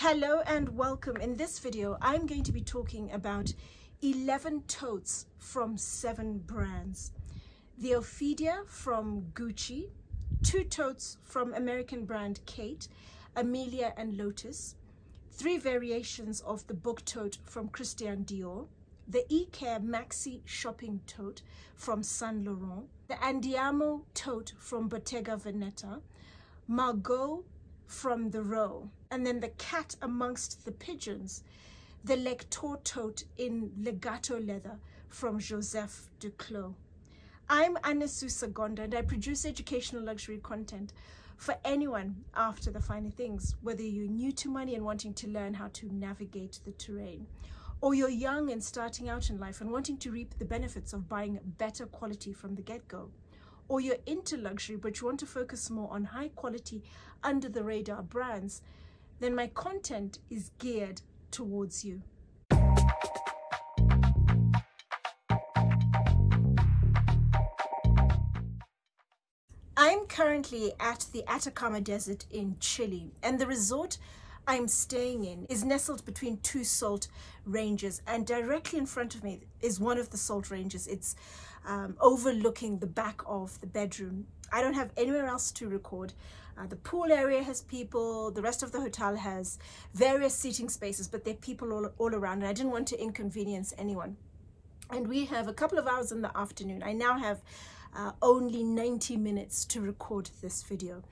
Hello and welcome. In this video, I'm going to be talking about 11 totes from seven brands. The Ophidia from Gucci, two totes from American brand Khaite, Amelia and Lotus, three variations of the book tote from Christian Dior, the Icare Maxi shopping tote from Saint Laurent, the Andiamo tote from Bottega Veneta, Margaux from the row, and then the cat amongst the pigeons, the Lectoure tote in legato leather from Joseph Duclos. I'm Anesu Sagonda and I produce educational luxury content for anyone after the finer things, whether you're new to money and wanting to learn how to navigate the terrain, or you're young and starting out in life and wanting to reap the benefits of buying better quality from the get-go, or you're into luxury but you want to focus more on high quality under the radar brands, then my content is geared towards you. I'm currently at the Atacama Desert in Chile and the resort I'm staying in is nestled between two salt ranges and directly in front of me is one of the salt ranges. It's um, overlooking the back of the bedroom. I don't have anywhere else to record. Uh, the pool area has people, the rest of the hotel has various seating spaces, but there are people all, all around and I didn't want to inconvenience anyone. And we have a couple of hours in the afternoon. I now have uh, only 90 minutes to record this video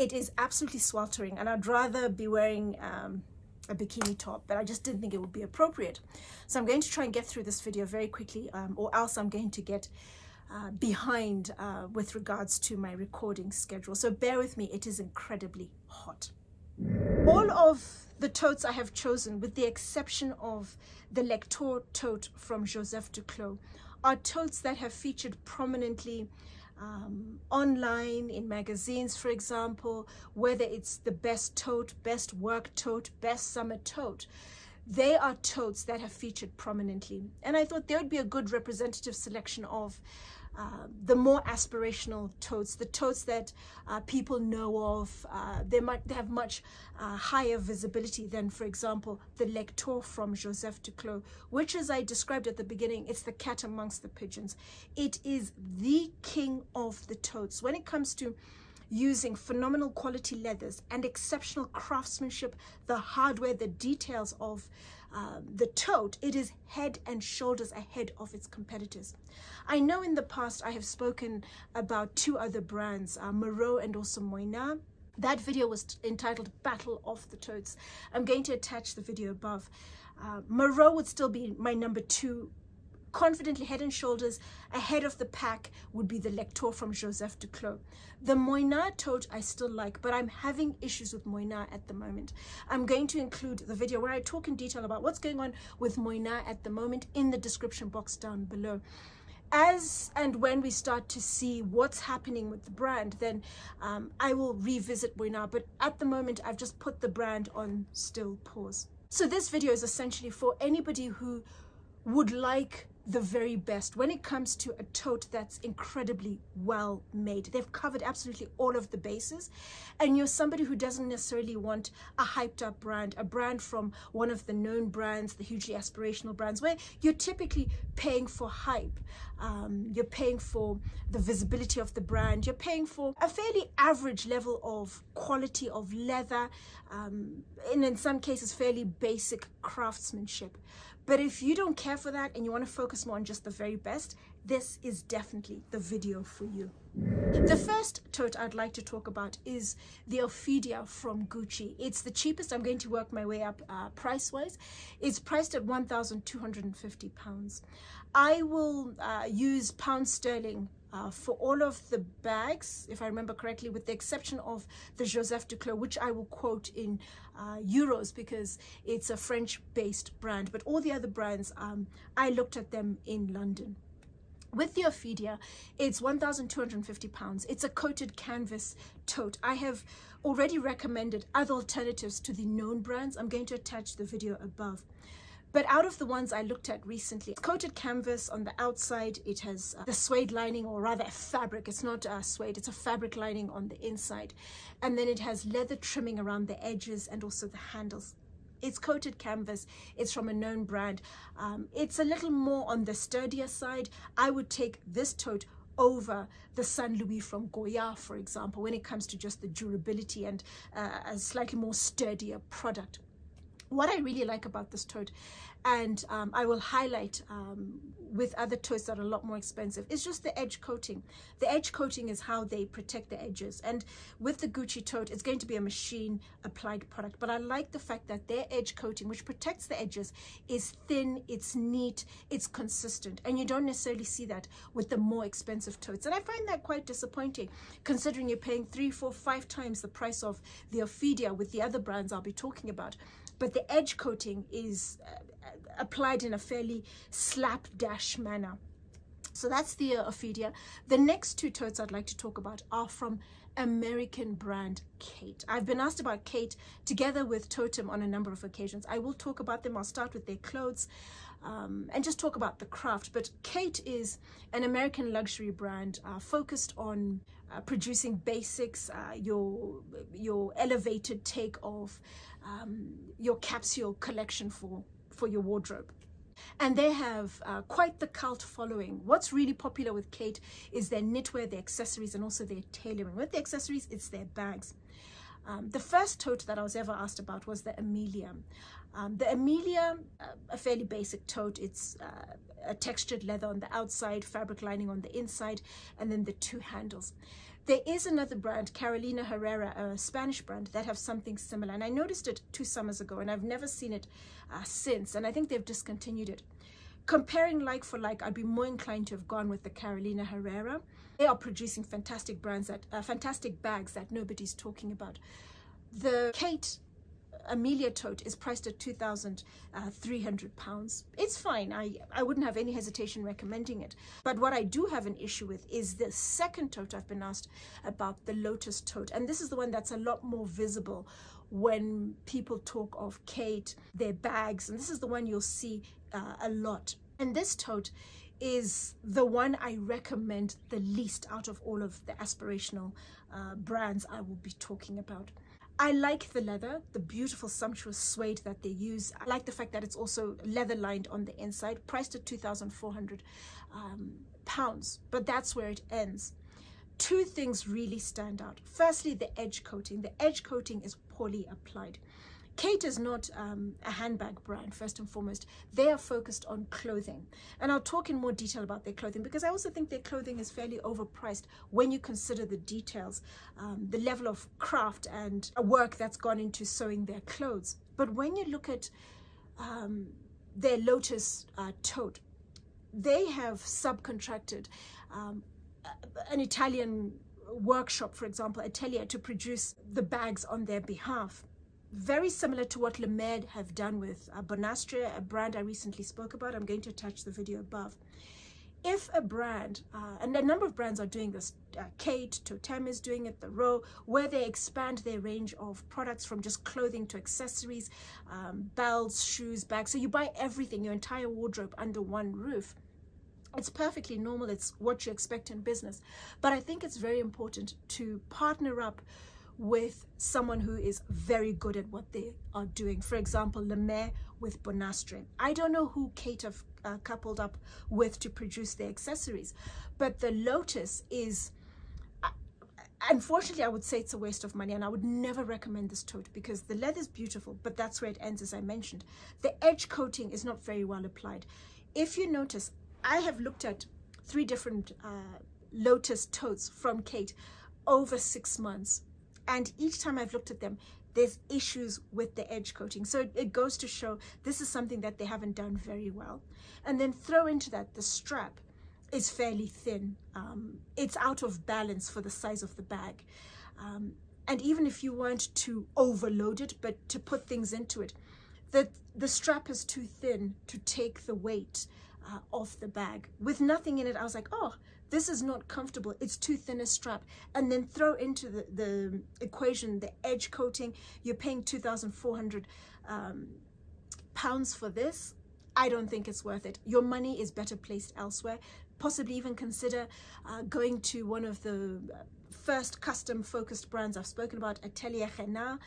it is absolutely sweltering and I'd rather be wearing um, a bikini top but I just didn't think it would be appropriate so I'm going to try and get through this video very quickly um, or else I'm going to get uh, behind uh, with regards to my recording schedule. So bear with me it is incredibly hot. All of the totes I have chosen with the exception of the Lectoure tote from Joseph Duclos are totes that have featured prominently um, online, in magazines, for example, whether it's the best tote, best work tote, best summer tote, they are totes that have featured prominently. And I thought there would be a good representative selection of uh, the more aspirational totes, the totes that uh, people know of, uh, they might they have much uh, higher visibility than, for example, the Lectoure from Joseph Duclos, which, as I described at the beginning, it's the cat amongst the pigeons. It is the king of the totes. When it comes to using phenomenal quality leathers and exceptional craftsmanship, the hardware, the details of uh, the tote, it is head and shoulders ahead of its competitors. I know in the past I have spoken about two other brands, uh, Moreau and also Moynat. That video was entitled Battle of the Totes. I'm going to attach the video above. Uh, Moreau would still be my number two confidently head and shoulders ahead of the pack would be the Lectoure from Joseph Duclos. The Moynat tote I still like, but I'm having issues with Moynat at the moment. I'm going to include the video where I talk in detail about what's going on with Moynat at the moment in the description box down below as and when we start to see what's happening with the brand, then um, I will revisit Moynat. But at the moment, I've just put the brand on still pause. So this video is essentially for anybody who would like the very best when it comes to a tote that's incredibly well made. They've covered absolutely all of the bases and you're somebody who doesn't necessarily want a hyped up brand, a brand from one of the known brands, the hugely aspirational brands where you're typically paying for hype. Um, you're paying for the visibility of the brand. You're paying for a fairly average level of quality of leather um, and in some cases fairly basic craftsmanship. But if you don't care for that and you want to focus more on just the very best, this is definitely the video for you. The first tote I'd like to talk about is the Ophidia from Gucci. It's the cheapest. I'm going to work my way up uh, price-wise. It's priced at 1,250 pounds. I will uh, use pound sterling uh, for all of the bags, if I remember correctly, with the exception of the Joseph Duclos, which I will quote in uh, euros because it's a French-based brand. But all the other brands, um, I looked at them in London. With the Ophidia, it's 1,250 pounds. It's a coated canvas tote. I have already recommended other alternatives to the known brands. I'm going to attach the video above. But out of the ones I looked at recently, it's coated canvas on the outside, it has uh, the suede lining or rather a fabric. It's not uh, suede, it's a fabric lining on the inside. And then it has leather trimming around the edges and also the handles. It's coated canvas. It's from a known brand. Um, it's a little more on the sturdier side. I would take this tote over the Saint Louis from Goyard, for example, when it comes to just the durability and uh, a slightly more sturdier product. What I really like about this tote and um, I will highlight um, with other totes that are a lot more expensive is just the edge coating. The edge coating is how they protect the edges and with the Gucci tote it's going to be a machine applied product but I like the fact that their edge coating which protects the edges is thin, it's neat, it's consistent and you don't necessarily see that with the more expensive totes and I find that quite disappointing considering you're paying three, four, five times the price of the Ophidia with the other brands I'll be talking about but the edge coating is uh, applied in a fairly slapdash manner. So that's the uh, Ophidia. The next two totes I'd like to talk about are from American brand Khaite. I've been asked about Khaite together with Toteme on a number of occasions. I will talk about them. I'll start with their clothes um, and just talk about the craft. But Khaite is an American luxury brand uh, focused on uh, producing basics, uh, your, your elevated take of um, your capsule collection for, for your wardrobe. And they have uh, quite the cult following. What's really popular with Khaite is their knitwear, their accessories, and also their tailoring. With the accessories, it's their bags. Um, the first tote that I was ever asked about was the Amelia. Um, the Amelia, uh, a fairly basic tote, it's uh, a textured leather on the outside, fabric lining on the inside, and then the two handles. There is another brand, Carolina Herrera, a Spanish brand, that have something similar. And I noticed it two summers ago, and I've never seen it uh, since. And I think they've discontinued it. Comparing like for like, I'd be more inclined to have gone with the Carolina Herrera. They are producing fantastic brands, that uh, fantastic bags that nobody's talking about. The Khaite Amelia tote is priced at 2,300 uh, pounds. It's fine. I, I wouldn't have any hesitation recommending it. But what I do have an issue with is the second tote I've been asked about, the Lotus tote. And this is the one that's a lot more visible when people talk of Khaite, their bags. And this is the one you'll see uh, a lot. And this tote is the one I recommend the least out of all of the aspirational uh, brands I will be talking about. I like the leather, the beautiful sumptuous suede that they use. I like the fact that it's also leather lined on the inside, priced at 2,400 um, pounds, but that's where it ends. Two things really stand out. Firstly, the edge coating. The edge coating is poorly applied. Khaite is not um, a handbag brand, first and foremost. They are focused on clothing. And I'll talk in more detail about their clothing because I also think their clothing is fairly overpriced when you consider the details, um, the level of craft and work that's gone into sewing their clothes. But when you look at um, their Lotus uh, tote, they have subcontracted um, an Italian workshop, for example, Atelier, to produce the bags on their behalf very similar to what Le Mer have done with uh, a brand I recently spoke about. I'm going to attach the video above. If a brand, uh, and a number of brands are doing this, uh, Khaite, Toteme is doing it, The Row, where they expand their range of products from just clothing to accessories, um, belts, shoes, bags. So you buy everything, your entire wardrobe under one roof. It's perfectly normal. It's what you expect in business. But I think it's very important to partner up with someone who is very good at what they are doing. For example, Le Mer with Bonastre. I don't know who Khaite have uh, coupled up with to produce their accessories, but the Lotus is, uh, unfortunately, I would say it's a waste of money and I would never recommend this tote because the leather is beautiful, but that's where it ends, as I mentioned. The edge coating is not very well applied. If you notice, I have looked at three different uh, Lotus totes from Khaite over six months and each time I've looked at them, there's issues with the edge coating. So it goes to show this is something that they haven't done very well. And then throw into that the strap is fairly thin. Um, it's out of balance for the size of the bag. Um, and even if you weren't to overload it, but to put things into it, the, the strap is too thin to take the weight uh, off the bag. With nothing in it, I was like, oh, this is not comfortable it's too thin a strap and then throw into the, the equation the edge coating you're paying 2,400 um, pounds for this I don't think it's worth it. Your money is better placed elsewhere. Possibly even consider uh, going to one of the uh, first custom focused brands I've spoken about, Atelier Renard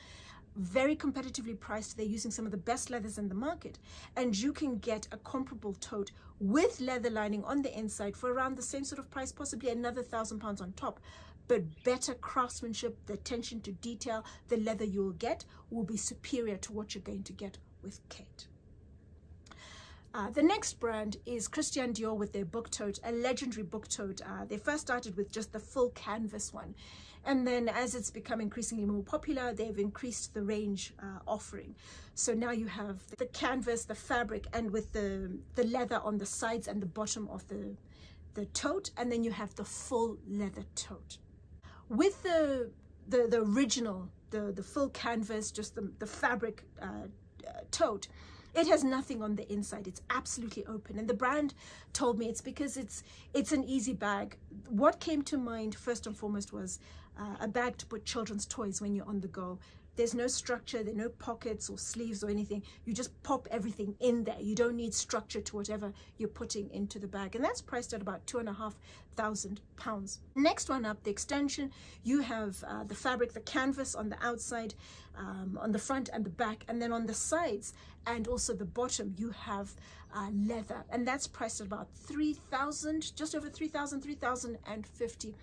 very competitively priced. They're using some of the best leathers in the market. And you can get a comparable tote with leather lining on the inside for around the same sort of price, possibly another thousand pounds on top. But better craftsmanship, the attention to detail, the leather you will get will be superior to what you're going to get with Khaite. Uh, the next brand is Christian Dior with their book tote, a legendary book tote. Uh, they first started with just the full canvas one. And then as it's become increasingly more popular, they've increased the range uh, offering. So now you have the canvas, the fabric, and with the, the leather on the sides and the bottom of the, the tote. And then you have the full leather tote. With the, the, the original, the, the full canvas, just the, the fabric uh, uh, tote, it has nothing on the inside. It's absolutely open. And the brand told me it's because it's it's an easy bag. What came to mind first and foremost was uh, a bag to put children's toys when you're on the go. There's no structure, there are no pockets or sleeves or anything. You just pop everything in there. You don't need structure to whatever you're putting into the bag. And that's priced at about two and a half thousand pounds. Next one up, the extension, you have uh, the fabric, the canvas on the outside, um, on the front and the back, and then on the sides and also the bottom, you have uh, leather. And that's priced at about 3,000, just over 3,000, 3,050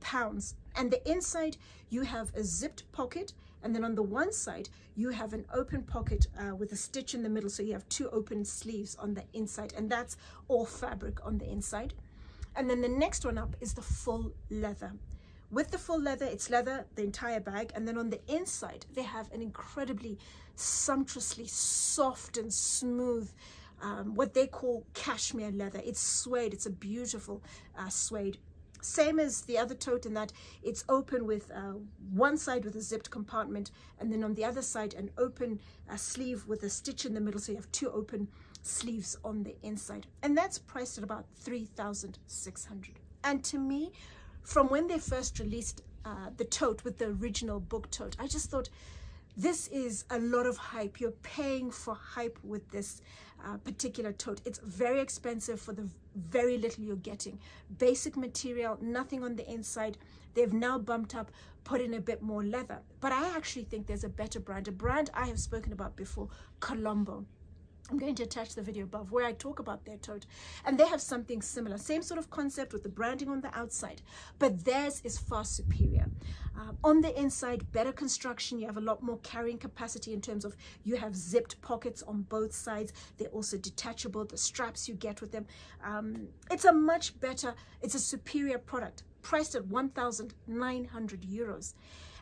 pounds. And the inside, you have a zipped pocket. And then on the one side, you have an open pocket uh, with a stitch in the middle. So you have two open sleeves on the inside. And that's all fabric on the inside. And then the next one up is the full leather. With the full leather, it's leather, the entire bag. And then on the inside, they have an incredibly sumptuously soft and smooth um, what they call cashmere leather. It's suede. It's a beautiful uh, suede same as the other tote in that it's open with uh, one side with a zipped compartment and then on the other side an open uh, sleeve with a stitch in the middle. So you have two open sleeves on the inside. And that's priced at about 3,600 and to me from when they first released uh, the tote with the original book tote I just thought this is a lot of hype. You're paying for hype with this uh, particular tote. It's very expensive for the very little you're getting. Basic material, nothing on the inside. They've now bumped up, put in a bit more leather. But I actually think there's a better brand, a brand I have spoken about before, Colombo. I'm going to attach the video above where I talk about their tote. And they have something similar. Same sort of concept with the branding on the outside. But theirs is far superior. Uh, on the inside, better construction. You have a lot more carrying capacity in terms of you have zipped pockets on both sides. They're also detachable. The straps you get with them. Um, it's a much better, it's a superior product. Priced at 1,900 euros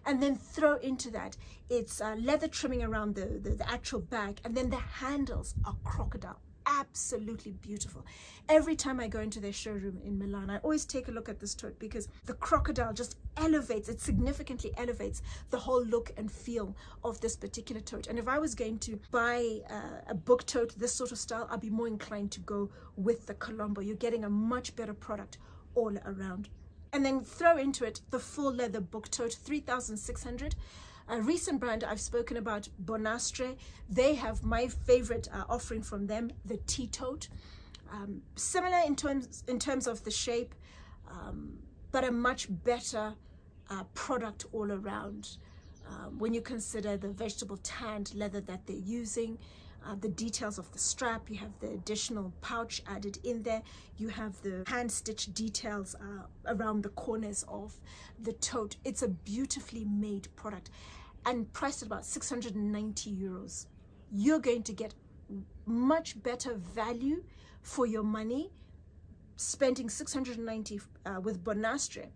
and then throw into that it's uh, leather trimming around the, the, the actual bag and then the handles are crocodile absolutely beautiful. Every time I go into their showroom in Milan, I always take a look at this tote because the crocodile just elevates, it significantly elevates the whole look and feel of this particular tote. And if I was going to buy uh, a book tote, this sort of style, I'd be more inclined to go with the Colombo. You're getting a much better product all around and then throw into it the full leather book tote 3600 a recent brand I've spoken about Bonastre they have my favorite uh, offering from them the tea tote um, similar in terms in terms of the shape um, but a much better uh, product all around um, when you consider the vegetable tanned leather that they're using uh, the details of the strap, you have the additional pouch added in there, you have the hand stitch details uh, around the corners of the tote. It's a beautifully made product and priced at about 690 euros. You're going to get much better value for your money spending 690 uh, with Bonastre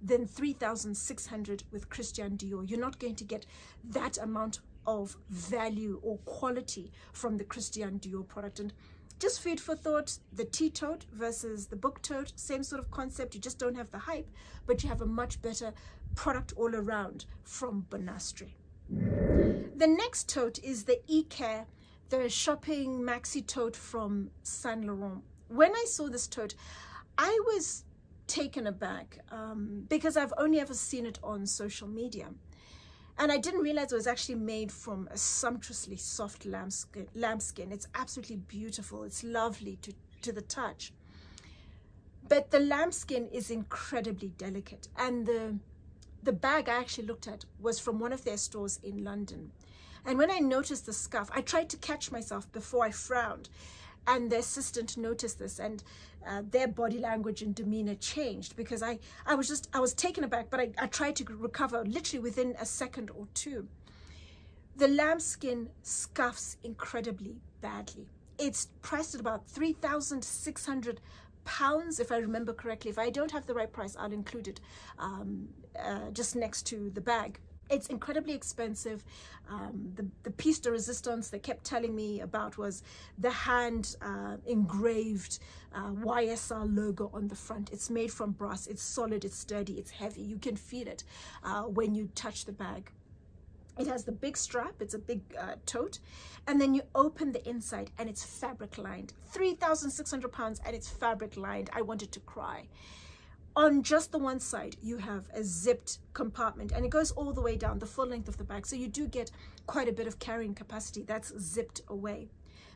than 3,600 with Christian Dior. You're not going to get that amount of value or quality from the Christian Dior product. And just food for thought, the tea tote versus the book tote, same sort of concept. You just don't have the hype, but you have a much better product all around from Bonastre. The next tote is the eCare, the shopping maxi tote from Saint Laurent. When I saw this tote, I was taken aback um, because I've only ever seen it on social media. And I didn't realize it was actually made from a sumptuously soft lambskin. lambskin. It's absolutely beautiful. It's lovely to, to the touch. But the lambskin is incredibly delicate. And the, the bag I actually looked at was from one of their stores in London. And when I noticed the scuff, I tried to catch myself before I frowned. And the assistant noticed this and uh, their body language and demeanor changed because I, I was just, I was taken aback, but I, I tried to recover literally within a second or two. The lambskin scuffs incredibly badly. It's priced at about 3,600 pounds, if I remember correctly. If I don't have the right price, I'll include it um, uh, just next to the bag it's incredibly expensive. Um, the, the piece de resistance they kept telling me about was the hand uh, engraved uh, YSL logo on the front. It's made from brass. It's solid, it's sturdy, it's heavy. You can feel it uh, when you touch the bag. It has the big strap, it's a big uh, tote, and then you open the inside and it's fabric lined. 3,600 pounds and it's fabric lined. I wanted to cry on just the one side you have a zipped compartment and it goes all the way down the full length of the bag. So you do get quite a bit of carrying capacity that's zipped away.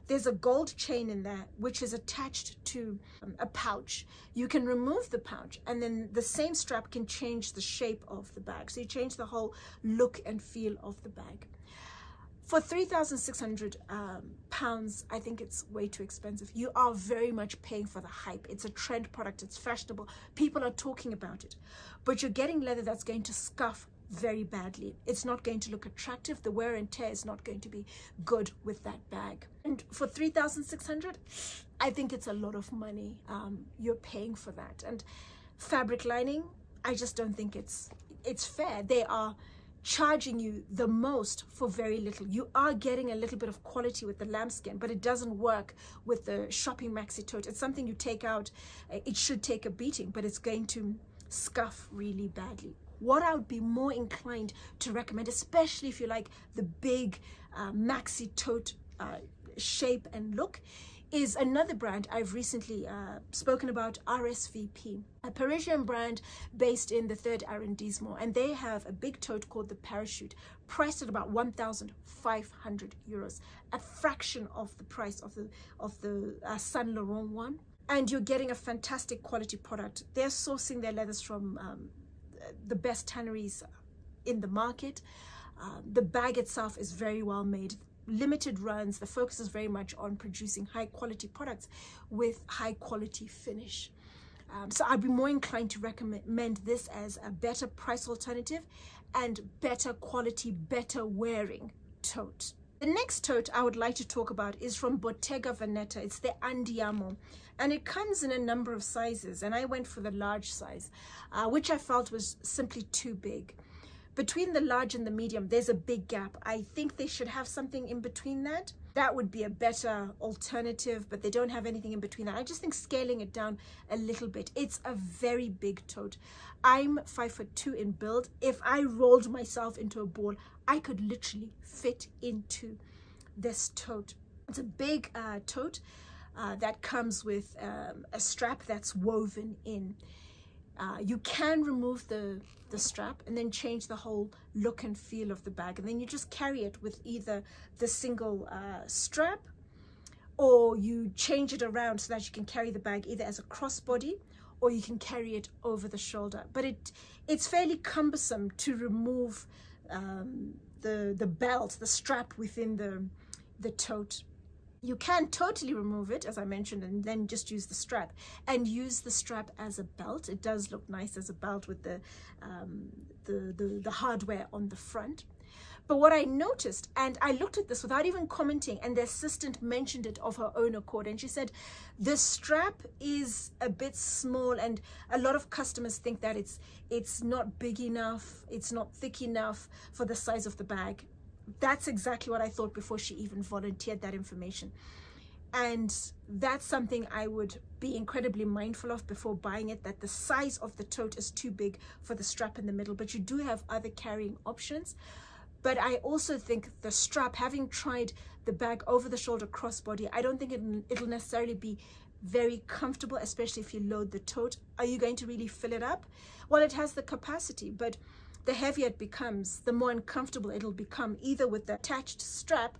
There's a gold chain in there which is attached to um, a pouch. You can remove the pouch and then the same strap can change the shape of the bag. So you change the whole look and feel of the bag for 3,600 um, pounds, I think it's way too expensive. You are very much paying for the hype. It's a trend product. It's fashionable. People are talking about it. But you're getting leather that's going to scuff very badly. It's not going to look attractive. The wear and tear is not going to be good with that bag. And for 3,600, I think it's a lot of money. Um, you're paying for that. And fabric lining, I just don't think it's it's fair. They are charging you the most for very little. You are getting a little bit of quality with the lambskin, but it doesn't work with the shopping maxi tote. It's something you take out, uh, it should take a beating, but it's going to scuff really badly. What I would be more inclined to recommend, especially if you like the big uh, maxi tote uh, shape and look, is another brand I've recently uh, spoken about, RSVP, a Parisian brand based in the third arrondissement. And they have a big tote called the Parachute, priced at about 1,500 euros, a fraction of the price of the, of the uh, Saint Laurent one. And you're getting a fantastic quality product. They're sourcing their leathers from um, the best tanneries in the market. Uh, the bag itself is very well made limited runs, the focus is very much on producing high quality products with high quality finish. Um, so I'd be more inclined to recommend this as a better price alternative and better quality, better wearing tote. The next tote I would like to talk about is from Bottega Veneta. It's the Andiamo and it comes in a number of sizes and I went for the large size, uh, which I felt was simply too big between the large and the medium there's a big gap. I think they should have something in between that. That would be a better alternative but they don't have anything in between that. I just think scaling it down a little bit. It's a very big tote i'm five foot two in build. If i rolled myself into a ball i could literally fit into this tote it's a big uh, tote uh, that comes with um, a strap that's woven in uh, you can remove the, the strap and then change the whole look and feel of the bag. And then you just carry it with either the single uh, strap or you change it around so that you can carry the bag either as a crossbody or you can carry it over the shoulder. But it it's fairly cumbersome to remove um, the, the belt, the strap within the, the tote you can totally remove it, as I mentioned, and then just use the strap and use the strap as a belt. It does look nice as a belt with the, um, the, the, the hardware on the front. But what I noticed, and I looked at this without even commenting, and the assistant mentioned it of her own accord, and she said, the strap is a bit small, and a lot of customers think that it's it's not big enough, it's not thick enough for the size of the bag that's exactly what I thought before she even volunteered that information. And that's something I would be incredibly mindful of before buying it, that the size of the tote is too big for the strap in the middle, but you do have other carrying options. But I also think the strap, having tried the bag over the shoulder crossbody, I don't think it, it'll necessarily be very comfortable, especially if you load the tote. Are you going to really fill it up? Well, it has the capacity, but the heavier it becomes, the more uncomfortable it'll become, either with the attached strap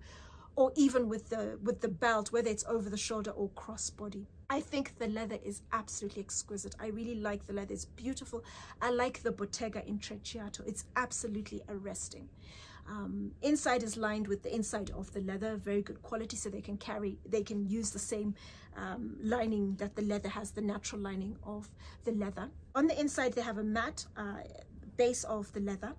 or even with the with the belt, whether it's over the shoulder or crossbody. I think the leather is absolutely exquisite. I really like the leather. It's beautiful. I like the Bottega Intrecciato. It's absolutely arresting. Um, inside is lined with the inside of the leather, very good quality, so they can carry, they can use the same um, lining that the leather has, the natural lining of the leather. On the inside, they have a matte uh, base of the leather.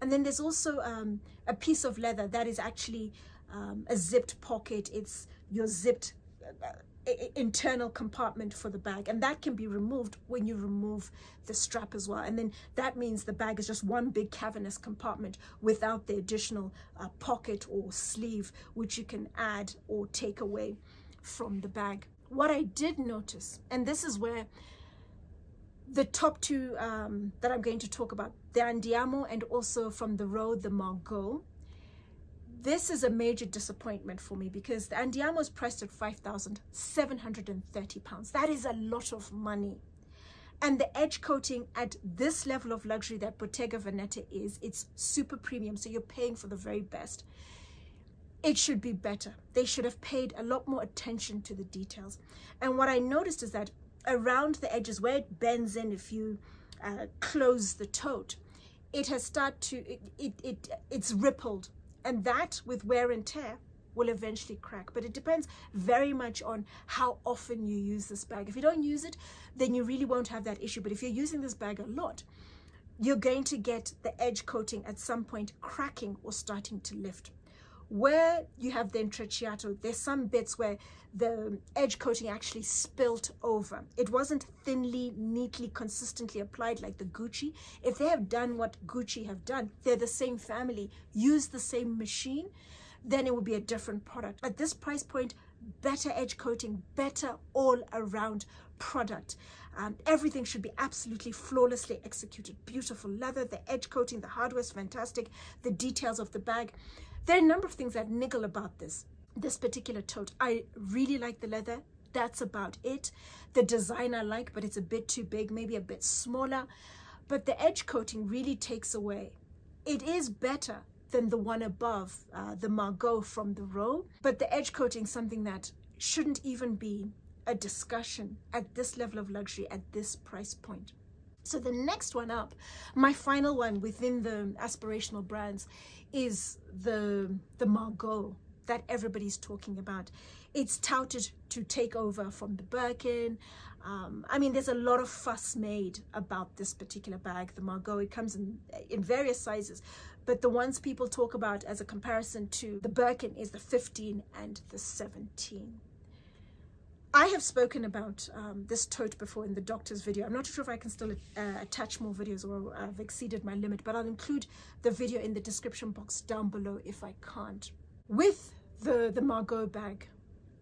And then there's also um, a piece of leather that is actually um, a zipped pocket. It's your zipped uh, internal compartment for the bag and that can be removed when you remove the strap as well and then that means the bag is just one big cavernous compartment without the additional uh, pocket or sleeve which you can add or take away from the bag what I did notice and this is where the top two um, that I'm going to talk about the Andiamo and also from the Row the Margaux this is a major disappointment for me because the Andiamo is priced at 5,730 pounds. That is a lot of money. And the edge coating at this level of luxury that Bottega Veneta is, it's super premium. So you're paying for the very best. It should be better. They should have paid a lot more attention to the details. And what I noticed is that around the edges where it bends in, if you uh, close the tote, it has started to, it, it, it, it's rippled. And that with wear and tear will eventually crack. But it depends very much on how often you use this bag. If you don't use it then you really won't have that issue. But if you're using this bag a lot you're going to get the edge coating at some point cracking or starting to lift where you have the intrecciato there's some bits where the edge coating actually spilt over. It wasn't thinly neatly consistently applied like the gucci. If they have done what gucci have done they're the same family use the same machine then it would be a different product. At this price point better edge coating better all around product. Um, everything should be absolutely flawlessly executed. Beautiful leather the edge coating the hardware is fantastic. The details of the bag there are a number of things that niggle about this, this particular tote. I really like the leather. That's about it. The design I like, but it's a bit too big, maybe a bit smaller. But the edge coating really takes away. It is better than the one above, uh, the Margaux from the row. But the edge coating something that shouldn't even be a discussion at this level of luxury at this price point. So the next one up, my final one within the aspirational brands is the, the Margaux that everybody's talking about. It's touted to take over from the Birkin. Um, I mean, there's a lot of fuss made about this particular bag, the Margaux. It comes in, in various sizes, but the ones people talk about as a comparison to the Birkin is the 15 and the 17. I have spoken about um, this tote before in the doctor's video. I'm not sure if I can still uh, attach more videos or I've exceeded my limit, but I'll include the video in the description box down below if I can't. With the, the Margaux bag,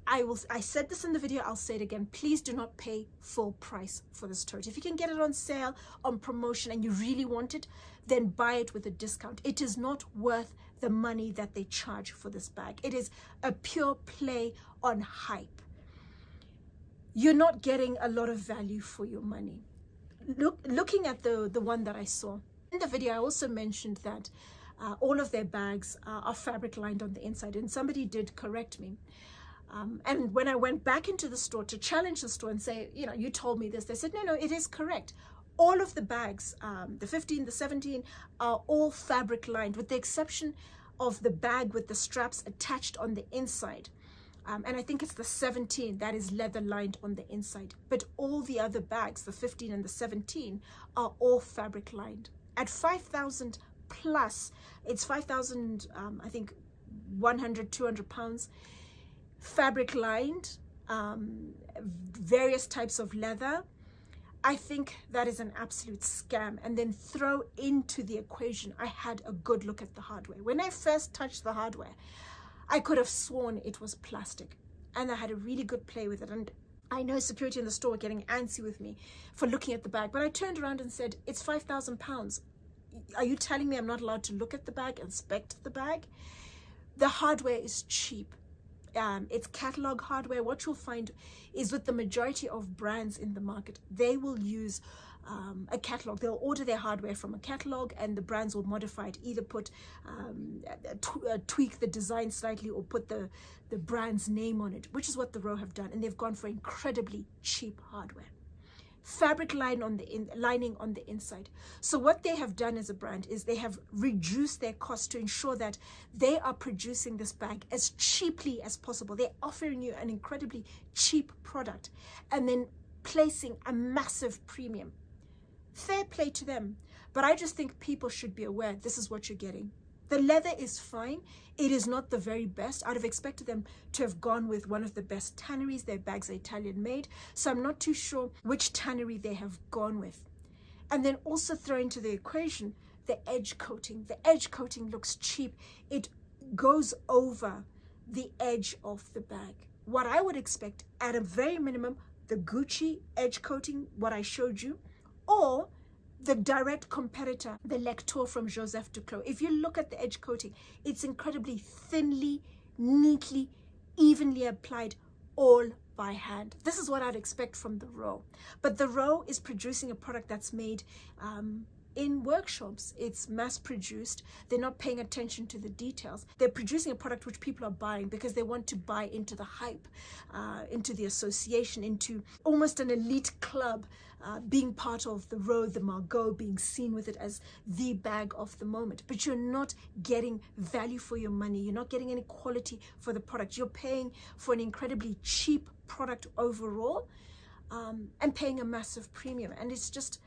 I will. I said this in the video, I'll say it again. Please do not pay full price for this tote. If you can get it on sale, on promotion, and you really want it, then buy it with a discount. It is not worth the money that they charge for this bag. It is a pure play on hype you're not getting a lot of value for your money. Look, looking at the, the one that I saw, in the video I also mentioned that uh, all of their bags uh, are fabric lined on the inside and somebody did correct me. Um, and when I went back into the store to challenge the store and say, you know, you told me this, they said, no, no, it is correct. All of the bags, um, the 15, the 17, are all fabric lined with the exception of the bag with the straps attached on the inside. Um, and I think it's the 17 that is leather lined on the inside. But all the other bags, the 15 and the 17, are all fabric lined. At 5,000 plus, it's 5,000, um, I think 100, 200 pounds, fabric lined, um, various types of leather. I think that is an absolute scam. And then throw into the equation, I had a good look at the hardware. When I first touched the hardware, I could have sworn it was plastic and I had a really good play with it. And I know security in the store getting antsy with me for looking at the bag, but I turned around and said, it's 5,000 pounds. Are you telling me I'm not allowed to look at the bag, inspect the bag? The hardware is cheap. Um, it's catalog hardware. What you'll find is with the majority of brands in the market, they will use um, a catalog. They'll order their hardware from a catalog and the brands will modify it, either put, um, tweak the design slightly or put the, the brand's name on it, which is what the Row have done. And they've gone for incredibly cheap hardware fabric line on the in, lining on the inside. So what they have done as a brand is they have reduced their cost to ensure that they are producing this bag as cheaply as possible. They're offering you an incredibly cheap product and then placing a massive premium. Fair play to them. But I just think people should be aware this is what you're getting. The leather is fine. It is not the very best. I'd have expected them to have gone with one of the best tanneries. Their bags are Italian made. So I'm not too sure which tannery they have gone with. And then also throw into the equation the edge coating. The edge coating looks cheap. It goes over the edge of the bag. What I would expect at a very minimum, the Gucci edge coating, what I showed you, or the direct competitor, the Lectoure from Joseph Duclos. If you look at the edge coating, it's incredibly thinly, neatly, evenly applied all by hand. This is what I'd expect from the Row. But the Row is producing a product that's made um, in workshops. It's mass produced. They're not paying attention to the details. They're producing a product which people are buying because they want to buy into the hype, uh, into the association, into almost an elite club, uh, being part of the Row, the Margaux, being seen with it as the bag of the moment. But you're not getting value for your money. You're not getting any quality for the product. You're paying for an incredibly cheap product overall um, and paying a massive premium. And it's just,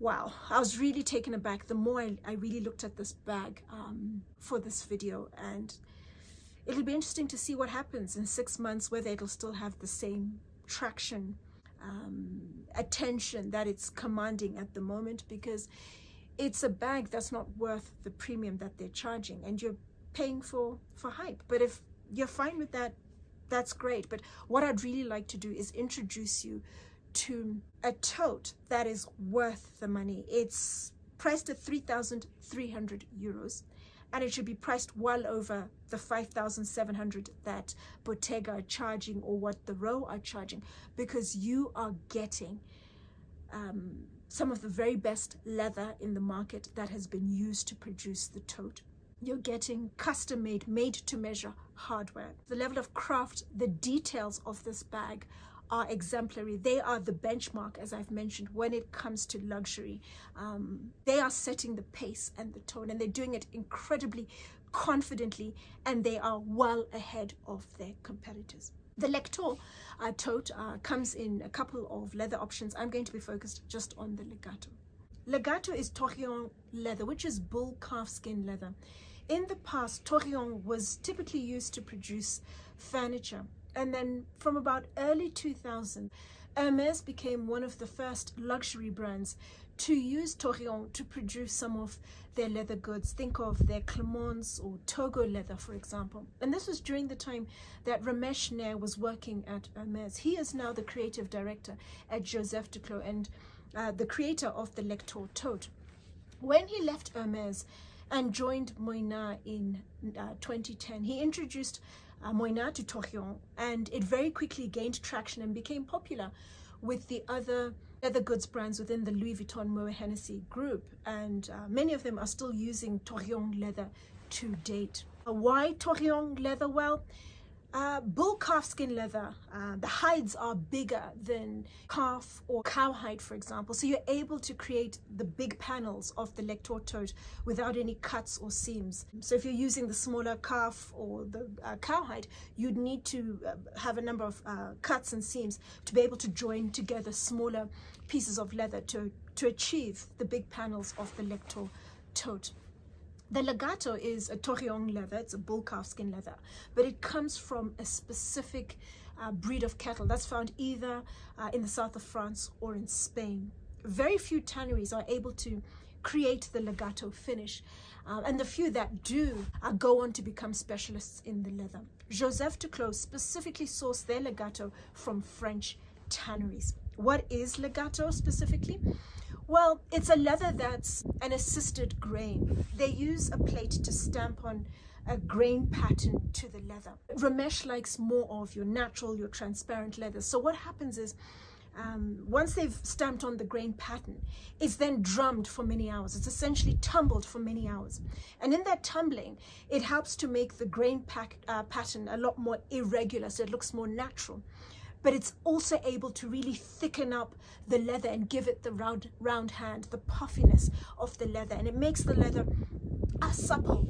wow i was really taken aback. The more i, I really looked at this bag um, for this video and it'll be interesting to see what happens in six months whether it'll still have the same traction um, attention that it's commanding at the moment because it's a bag that's not worth the premium that they're charging and you're paying for for hype. But if you're fine with that that's great. But what i'd really like to do is introduce you to a tote that is worth the money. It's priced at 3,300 euros and it should be priced well over the 5,700 that Bottega are charging or what the Row are charging because you are getting um, some of the very best leather in the market that has been used to produce the tote. You're getting custom made, made to measure hardware. The level of craft, the details of this bag are exemplary. They are the benchmark, as I've mentioned, when it comes to luxury. Um, they are setting the pace and the tone, and they're doing it incredibly confidently, and they are well ahead of their competitors. The Lectoure uh, tote uh, comes in a couple of leather options. I'm going to be focused just on the Legato. Legato is Taurillon leather, which is bull calf skin leather. In the past, Taurillon was typically used to produce furniture and then from about early 2000, Hermes became one of the first luxury brands to use Taurillon to produce some of their leather goods. Think of their Clemence or Togo leather, for example. And this was during the time that Ramesh Nair was working at Hermes. He is now the creative director at Joseph Duclos and uh, the creator of the Lectoure tote. When he left Hermes and joined Moynat in uh, 2010, he introduced Moynat to Taurillon, and it very quickly gained traction and became popular with the other leather goods brands within the Louis Vuitton Moët Hennessy group, and uh, many of them are still using Taurillon leather to date. Uh, why Taurillon leather? Well, uh, bull calf skin leather, uh, the hides are bigger than calf or cow hide, for example. So you're able to create the big panels of the Lectoure tote without any cuts or seams. So if you're using the smaller calf or the uh, cow hide, you'd need to uh, have a number of uh, cuts and seams to be able to join together smaller pieces of leather to, to achieve the big panels of the Lectoure tote. The legato is a Taurillon leather, it's a bull calf skin leather, but it comes from a specific uh, breed of cattle that's found either uh, in the south of France or in Spain. Very few tanneries are able to create the legato finish, uh, and the few that do uh, go on to become specialists in the leather. Joseph Duclos specifically sourced their legato from French tanneries. What is legato specifically? Well, it's a leather that's an assisted grain. They use a plate to stamp on a grain pattern to the leather. Ramesh likes more of your natural, your transparent leather. So what happens is um, once they've stamped on the grain pattern, it's then drummed for many hours. It's essentially tumbled for many hours. And in that tumbling, it helps to make the grain pack, uh, pattern a lot more irregular, so it looks more natural. But it's also able to really thicken up the leather and give it the round, round hand, the puffiness of the leather. And it makes the leather as supple.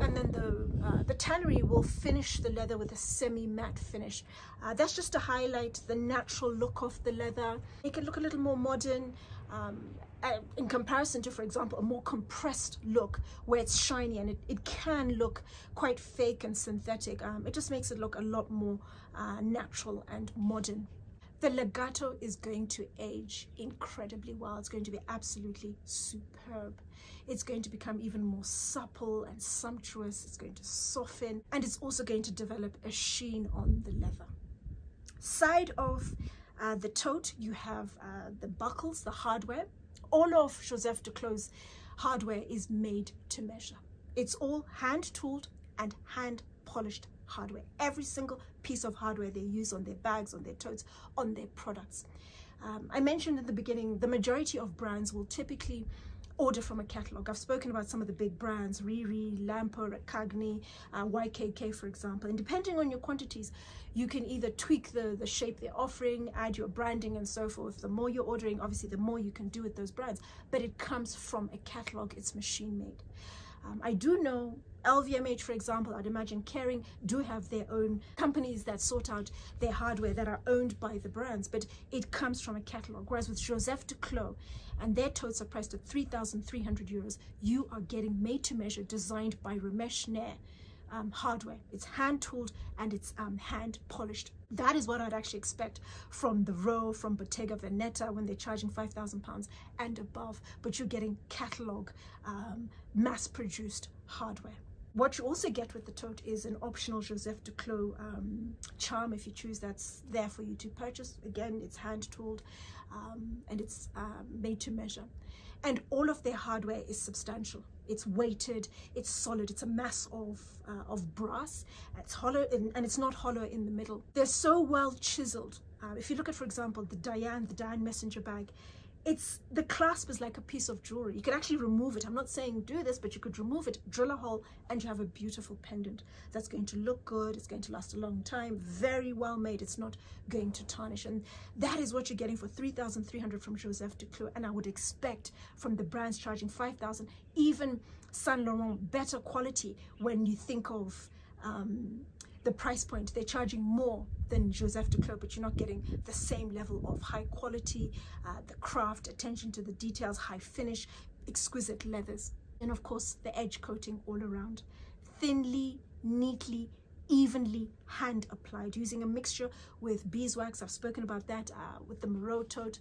And then the, uh, the tannery will finish the leather with a semi-matte finish. Uh, that's just to highlight the natural look of the leather. Make It can look a little more modern. Um, in comparison to, for example, a more compressed look where it's shiny and it, it can look quite fake and synthetic. Um, it just makes it look a lot more uh, natural and modern. The legato is going to age incredibly well. It's going to be absolutely superb. It's going to become even more supple and sumptuous. It's going to soften and it's also going to develop a sheen on the leather. Side of uh, the tote, you have uh, the buckles, the hardware. All of Joseph Duclos' hardware is made to measure. It's all hand tooled and hand polished hardware. Every single piece of hardware they use on their bags, on their totes, on their products. Um, I mentioned at the beginning, the majority of brands will typically order from a catalog. I've spoken about some of the big brands, Riri, Lampo, Raccagni, uh, YKK, for example. And depending on your quantities, you can either tweak the, the shape they're offering, add your branding and so forth. The more you're ordering, obviously, the more you can do with those brands. But it comes from a catalog. It's machine made. Um, I do know LVMH, for example, I'd imagine Kering do have their own companies that sort out their hardware that are owned by the brands, but it comes from a catalog. Whereas with Joseph Duclos, and their totes are priced at 3,300 euros, you are getting made to measure, designed by Ramesh Nair. Um, hardware. It's hand tooled and it's um, hand polished. That is what I'd actually expect from the row, from Bottega Veneta when they're charging 5,000 pounds and above, but you're getting catalog, um, mass produced hardware. What you also get with the tote is an optional Joseph Duclos um, charm if you choose that's there for you to purchase. Again, it's hand tooled um, and it's um, made to measure. And all of their hardware is substantial. It's weighted, it's solid, it's a mass of, uh, of brass. It's hollow in, and it's not hollow in the middle. They're so well chiseled. Uh, if you look at, for example, the Diane, the Diane messenger bag, it's the clasp is like a piece of jewelry. You can actually remove it. I'm not saying do this but you could remove it drill a hole and you have a beautiful pendant that's going to look good. It's going to last a long time. Very well made. It's not going to tarnish. And that is what you're getting for 3300 from joseph duclos and i would expect from the brands charging 5000 even saint laurent better quality when you think of um, the price point. They're charging more than Joseph Duclos, but you're not getting the same level of high quality, uh, the craft, attention to the details, high finish, exquisite leathers. And of course, the edge coating all around. Thinly, neatly, evenly hand applied using a mixture with beeswax. I've spoken about that uh, with the Moreau tote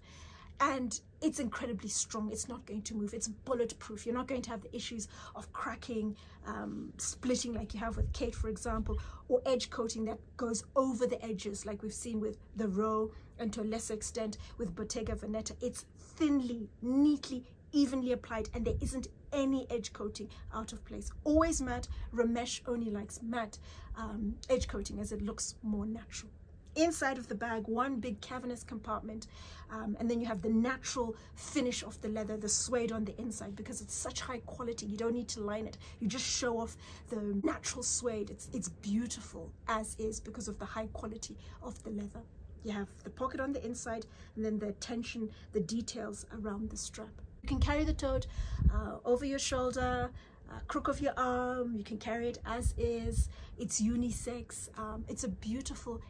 and it's incredibly strong. It's not going to move. It's bulletproof. You're not going to have the issues of cracking um, splitting like you have with Khaite for example or edge coating that goes over the edges like we've seen with the row and to a lesser extent with Bottega Veneta. It's thinly neatly evenly applied and there isn't any edge coating out of place. Always matte. Ramesh only likes matte um, edge coating as it looks more natural inside of the bag one big cavernous compartment um, and then you have the natural finish of the leather the suede on the inside because it's such high quality you don't need to line it. You just show off the natural suede. It's it's beautiful as is because of the high quality of the leather. You have the pocket on the inside and then the tension the details around the strap. You can carry the tote uh, over your shoulder uh, crook of your arm you can carry it as is. It's unisex um, it's a beautiful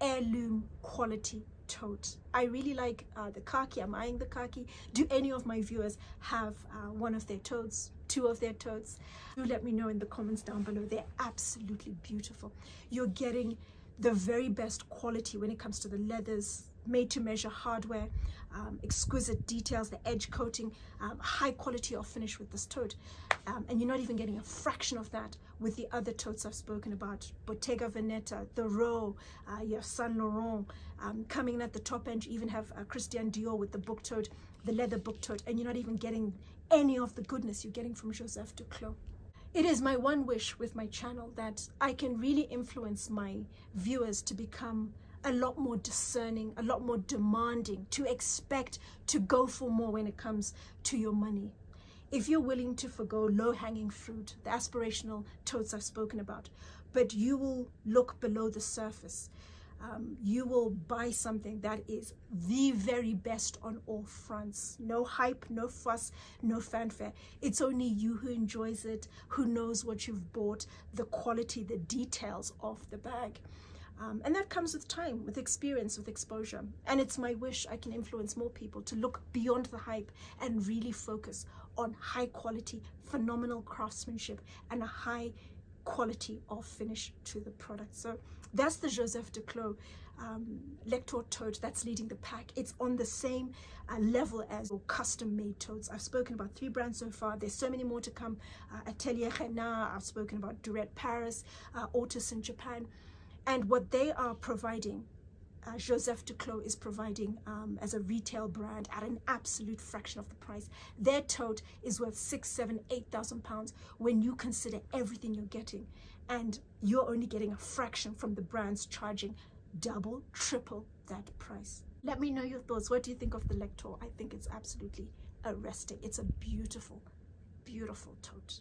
heirloom quality tote. I really like uh, the khaki. I'm eyeing the khaki. Do any of my viewers have uh, one of their totes, two of their totes? Do let me know in the comments down below. They're absolutely beautiful. You're getting the very best quality when it comes to the leathers, made to measure hardware, um, exquisite details, the edge coating, um, high quality of finish with this tote. Um, and you're not even getting a fraction of that with the other totes I've spoken about. Bottega Veneta, Row, uh, you have Saint Laurent. Um, coming in at the top end, you even have uh, Christian Dior with the book tote, the leather book tote, and you're not even getting any of the goodness you're getting from Joseph Duclos. It is my one wish with my channel that I can really influence my viewers to become a lot more discerning, a lot more demanding, to expect to go for more when it comes to your money. If you're willing to forego low hanging fruit, the aspirational totes I've spoken about, but you will look below the surface. Um, you will buy something that is the very best on all fronts. No hype, no fuss, no fanfare. It's only you who enjoys it, who knows what you've bought, the quality, the details of the bag. Um, and that comes with time, with experience, with exposure. And it's my wish I can influence more people to look beyond the hype and really focus on high quality, phenomenal craftsmanship and a high quality of finish to the product. So that's the Joseph Duclos um, Lectoure tote that's leading the pack. It's on the same uh, level as custom made totes. I've spoken about three brands so far. There's so many more to come. Uh, Atelier Rena, I've spoken about Durette Paris, uh, Ortus in Japan. And what they are providing uh, Joseph Duclos is providing um, as a retail brand at an absolute fraction of the price. Their tote is worth six, seven, eight thousand pounds when you consider everything you're getting, and you're only getting a fraction from the brands charging double, triple that price. Let me know your thoughts. What do you think of the Lectoure? I think it's absolutely arresting. It's a beautiful, beautiful tote.